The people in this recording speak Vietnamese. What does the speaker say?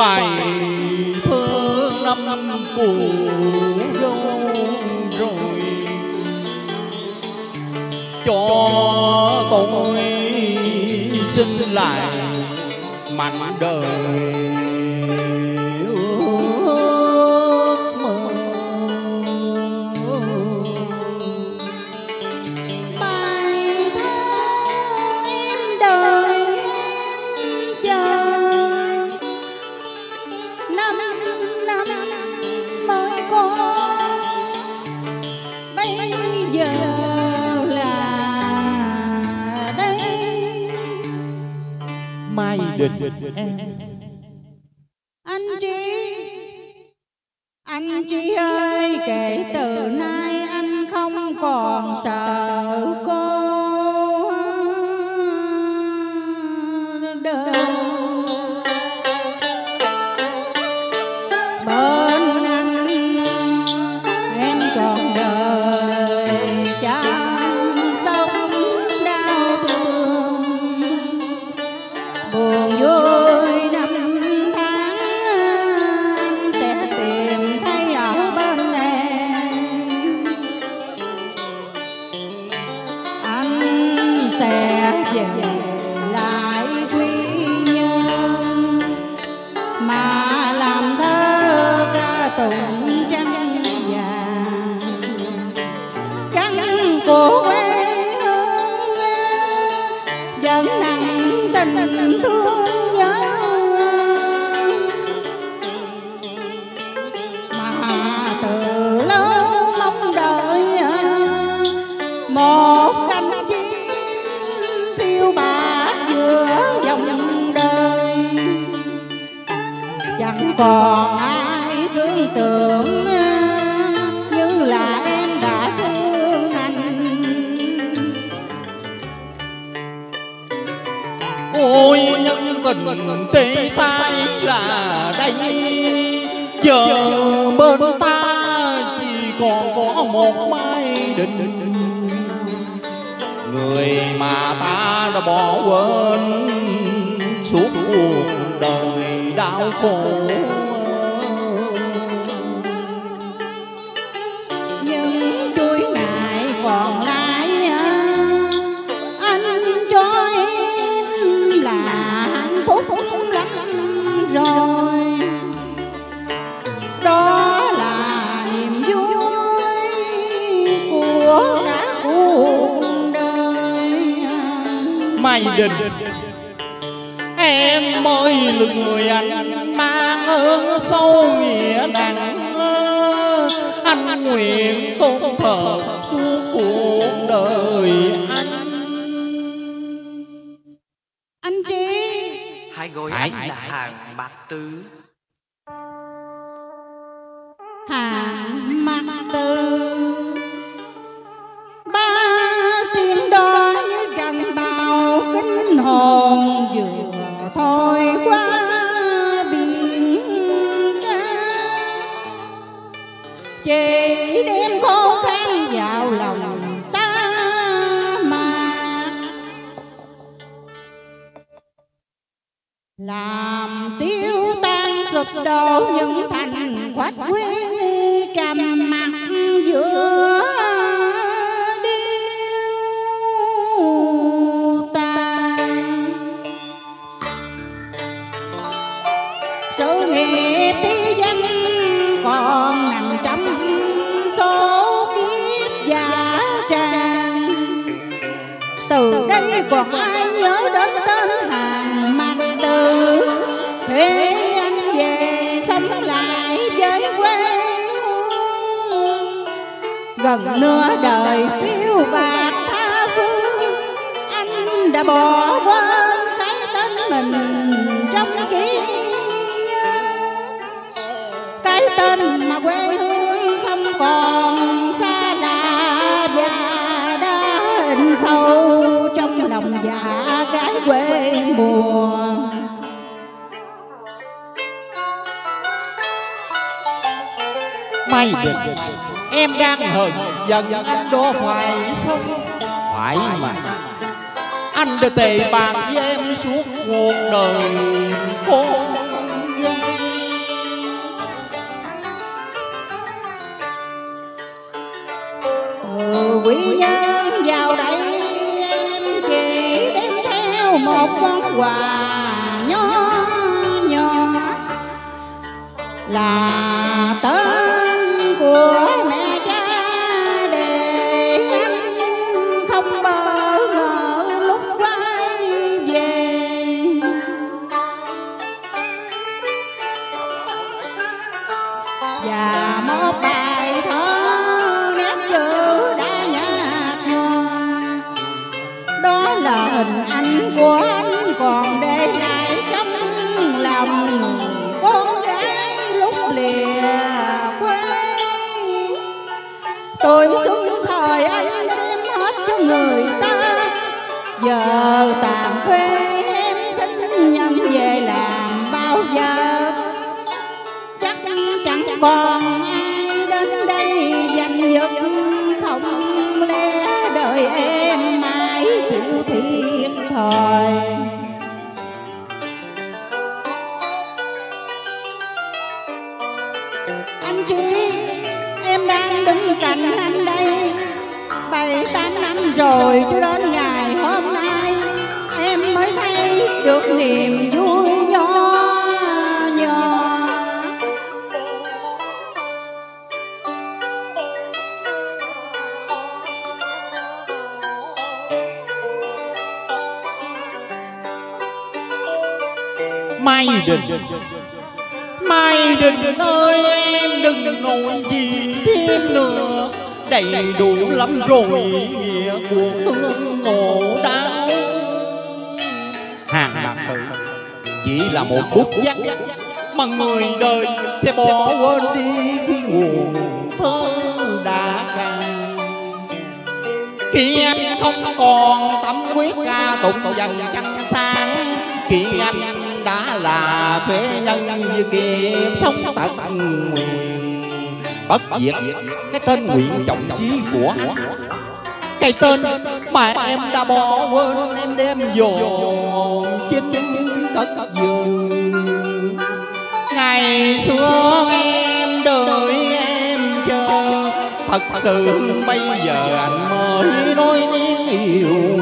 bài thơ năm năm cũ đâu rồi. Cho tôi xin lại mảnh đời em anh trí anh trí ơi kể từ nay anh không còn sợ còn ai tưởng tượng như là em đã thương anh ôi, nhân tình tê tay là đây. Giờ bên ta chỉ còn có một mai định người mà ta đã bỏ quên suốt cuộc đời đau khổ. Nhưng chuối ngày còn lại, anh cho em là hạnh phúc lắm rồi. Đó là niềm vui của cả cuộc đời. Mày đình, em mới là người anh ơn sâu nghĩa nặng anh nguyện tôn thờ suốt cuộc đời anh. Anh trí. Hãy gọi Hãy- anh là hàng bạc tứ. Hàng chị đêm khó khăn vào lòng xa mạc làm tiêu tan sụp đổ những thành quách quy trầm mặc giữa gần nửa đời phiêu bạt tha phương anh đã bỏ quên cái tên mình trong ký nhớ cái tên mà quê May Em đang hờn giận anh đó phải không? Phải mà. Anh đã tề bàn với em suốt cuộc đời. Con gái Từ quý nhân vào đây Em chỉ đem theo một món quà nhỏ nhỏ. Là và một bài thơ nét chữ đã nhạt nhòa. Đó là hình ảnh của anh còn còn ai đến đây giành giật không lẽ đời em mãi chịu thiên thời anh trí, em đang đứng cạnh anh đây. Bảy, tám năm rồi, cho đến ngày hôm nay, em mới thấy được niềm vui Mai Đình. Mai Đình ơi em đừng nói gì thêm nữa. Đầy đủ lắm rồi nghĩa của thương ngộ đau Hàng bạc tử chỉ là một bút dắt Mà người đời sẽ bỏ quên đi khi nguồn thơ đã cạn. Khi anh không còn tâm quyết ca tụng dần trăng sáng khi anh đã là phế nhân như kiếp sống tận nguyện. Bất diệt cái tên nguyện trọng chí của anh. cái tên mà em đã bỏ quên em đem dồn chính cất giường ngày xưa em đợi em chờ. Thật sự bây giờ anh mới nói yêu